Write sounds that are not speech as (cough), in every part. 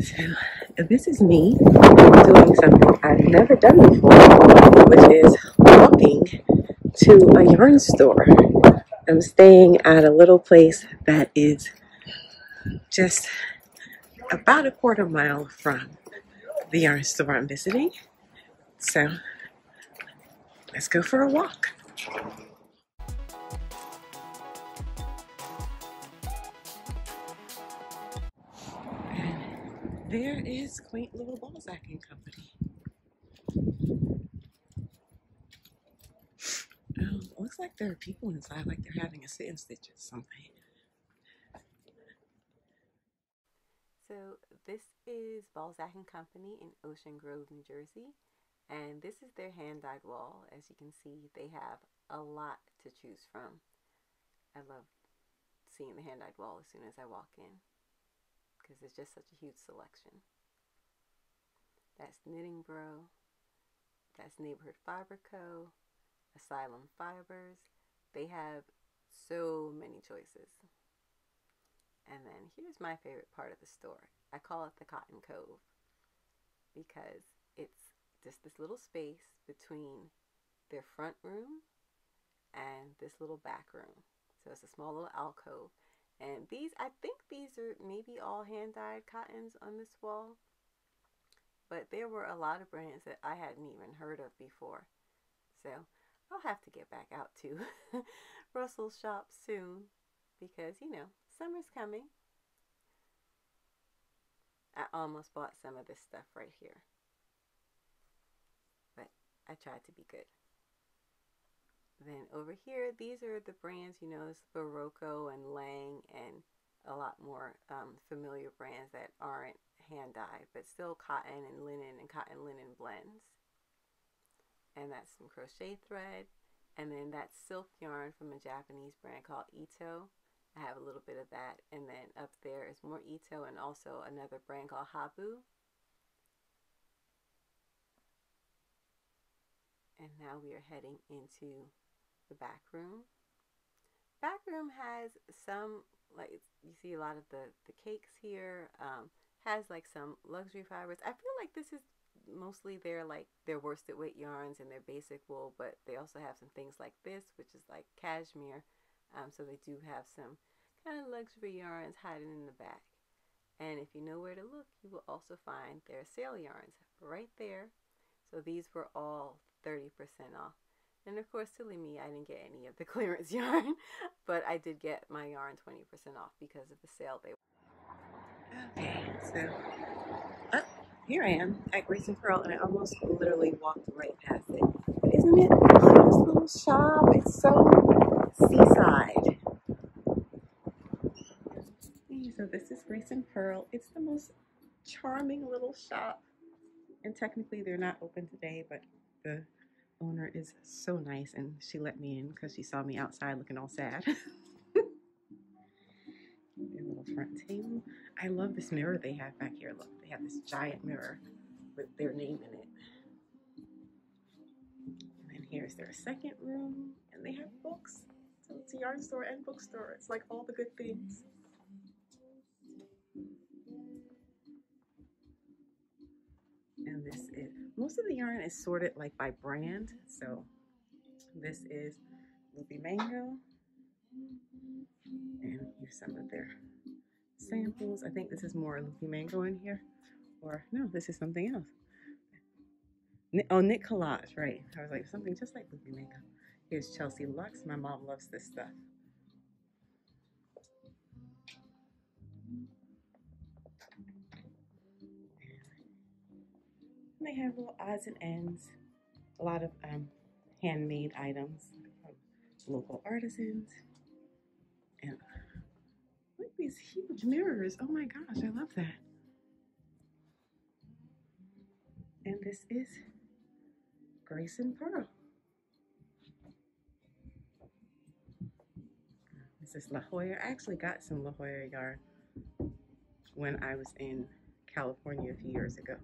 So, this is me doing something I've never done before, which is walking to a yarn store. I'm staying at a little place that is just about a quarter mile from the yarn store I'm visiting. So, let's go for a walk. There is quaint little Balzac and Company. Um, looks like there are people inside, like they're having a sit and stitch or something. So this is Balzac and Company in Ocean Grove, New Jersey. And this is their hand-dyed wall. As you can see, they have a lot to choose from. I love seeing the hand-dyed wall as soon as I walk in because it's just such a huge selection. That's Knitting Bro, that's Neighborhood Fiber Co., Asylum Fibers. They have so many choices. And then here's my favorite part of the store. I call it the Cotton Cove because it's just this little space between their front room and this little back room. So it's a small little alcove and these, I think these are maybe all hand dyed cottons on this wall. But there were a lot of brands that I hadn't even heard of before. So I'll have to get back out to (laughs) Russell's shop soon because, you know, summer's coming. I almost bought some of this stuff right here. But I tried to be good. Then over here, these are the brands, you know, it's Berroco and Lang and a lot more um, familiar brands that aren't hand dyed, but still cotton and linen and cotton linen blends. And that's some crochet thread. And then that's silk yarn from a Japanese brand called Ito. I have a little bit of that. And then up there is more Ito and also another brand called Habu. And now we are heading into the back room. Back room has some, like you see a lot of the, the cakes here, um, has like some luxury fibers. I feel like this is mostly their like their worsted weight yarns and their basic wool, but they also have some things like this, which is like cashmere. Um, so they do have some kind of luxury yarns hiding in the back. And if you know where to look, you will also find their sale yarns right there. So these were all 30% off. And of course, silly me, I didn't get any of the (laughs) clearance yarn, but I did get my yarn 20% off because of the sale they Okay, so here I am at Grace a Purl, and I almost literally walked right past it. But isn't it a nice little shop? It's so seaside. So this is Grace a Purl. It's the most charming little shop. And technically they're not open today, but the owner is so nice and she let me in because she saw me outside looking all sad. (laughs) Their little front table. I love this mirror they have back here. Look, they have this giant mirror with their name in it. And then here's their second room, and they have books. So it's a yarn store and bookstore. It's like all the good things. This is most of the yarn is sorted like by brand. So this is Loopy Mango. And here's some of their samples. I think this is more Loopy Mango in here. Or no, this is something else. Oh, Knit Collage, right. I was like, something just like Loopy Mango. Here's Chelsea Lux. My mom loves this stuff. They have little odds and ends, a lot of um, handmade items from local artisans. And look at these huge mirrors. Oh my gosh, I love that. And this is Grace a Purl. This is La Jolla. I actually got some La Jolla yarn when I was in California a few years ago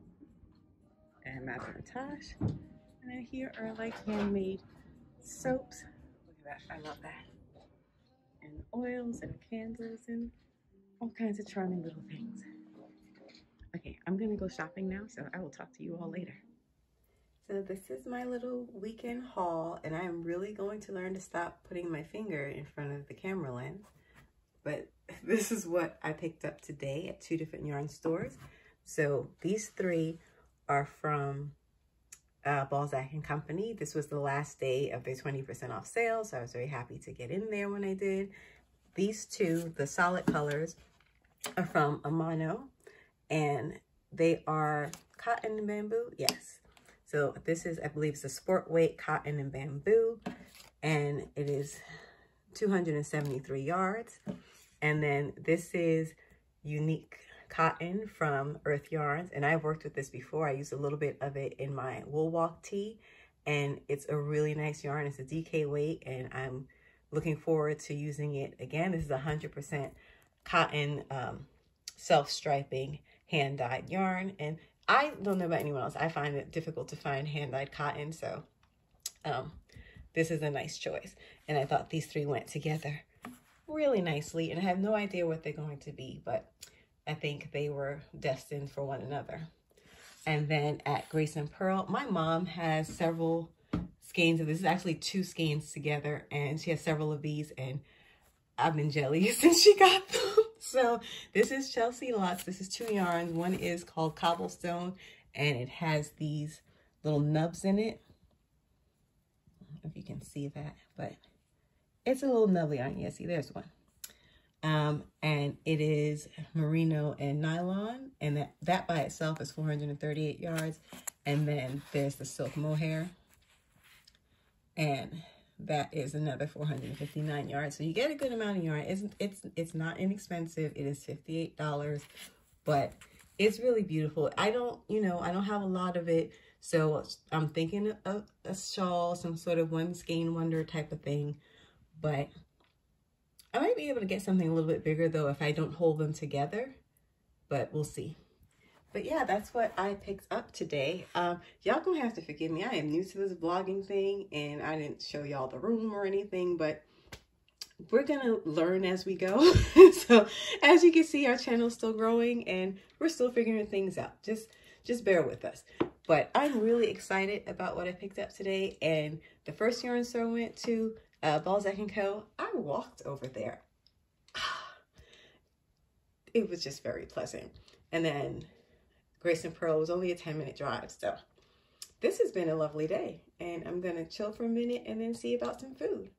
and Macintosh. And then here are like handmade soaps. Look at that, I love that. And oils and candles and all kinds of charming little things. Okay, I'm gonna go shopping now, so I will talk to you all later. So this is my little weekend haul, and I'm really going to learn to stop putting my finger in front of the camera lens. But (laughs) this is what I picked up today at two different yarn stores. So these three are from uh, Balzac and Company. This was the last day of their 20% off sale, so I was very happy to get in there when I did. These two, the solid colors, are from Amano, and they are cotton and bamboo, yes. So this is, I believe, it's a sport weight cotton and bamboo, and it is 273 yards. And then this is Uneek cotton from Urth Yarns. And I've worked with this before. I used a little bit of it in my wool walk tee. And it's a really nice yarn. It's a DK weight. And I'm looking forward to using it again. This is 100% cotton um, self-striping hand-dyed yarn. And I don't know about anyone else. I find it difficult to find hand-dyed cotton. So um, this is a nice choice. And I thought these three went together really nicely. And I have no idea what they're going to be, but I think they were destined for one another. And then at Grace a Purl, my mom has several skeins of this is actually two skeins together and she has several of these and I've been jelly (laughs) since she got them. So this is Chelsea Lots. This is two yarns. One is called Cobblestone and it has these little nubs in it. if you can see that, but it's a little nubbly yarn. Yeah, see, there's one. Um, and it is merino and nylon, and that, that by itself is 438 yards. And then there's the silk mohair, and that is another 459 yards. So you get a good amount of yarn. It's, it's, it's not inexpensive. It is $58, but it's really beautiful. I don't, you know, I don't have a lot of it. So I'm thinking of a shawl, some sort of one skein wonder type of thing. But I might be able to get something a little bit bigger though if I don't hold them together, but we'll see. But yeah, that's what I picked up today. Um, y'all gonna have to forgive me. I am new to this vlogging thing and I didn't show y'all the room or anything, but we're gonna learn as we go. (laughs) so as you can see, our channel is still growing and we're still figuring things out. Just, just bear with us. But I'm really excited about what I picked up today. And the first yarn store I went to, uh, Balzac & Co., I walked over there. (sighs) It was just very pleasant. And then Grace a Purl was only a 10 minute drive. So this has been a lovely day and I'm going to chill for a minute and then see about some food.